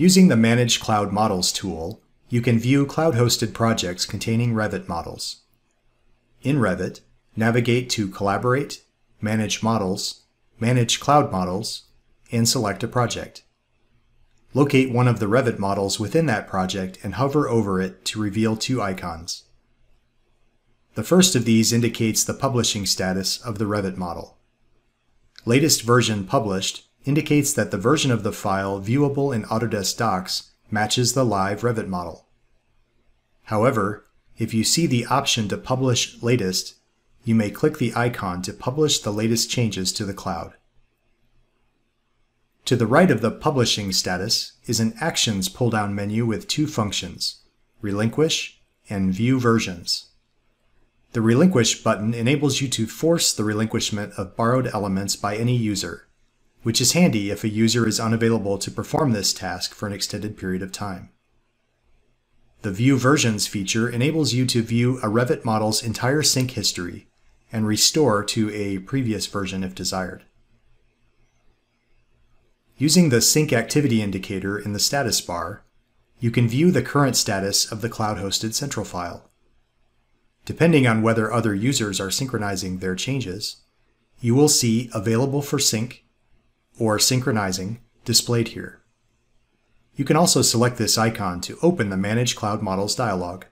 Using the Manage Cloud Models tool, you can view cloud-hosted projects containing Revit models. In Revit, navigate to Collaborate, Manage Models, Manage Cloud Models, and select a project. Locate one of the Revit models within that project and hover over it to reveal two icons. The first of these indicates the publishing status of the Revit model. Latest version published indicates that the version of the file viewable in Autodesk Docs matches the live Revit model. However, if you see the option to publish latest, you may click the icon to publish the latest changes to the cloud. To the right of the publishing status is an Actions pull-down menu with two functions, Relinquish and View Versions. The Relinquish button enables you to force the relinquishment of borrowed elements by any user, which is handy if a user is unavailable to perform this task for an extended period of time. The View Versions feature enables you to view a Revit model's entire sync history and restore to a previous version if desired. Using the Sync Activity indicator in the status bar, you can view the current status of the cloud-hosted central file. Depending on whether other users are synchronizing their changes, you will see Available for Sync or Synchronizing displayed here. You can also select this icon to open the Manage Cloud Models dialog.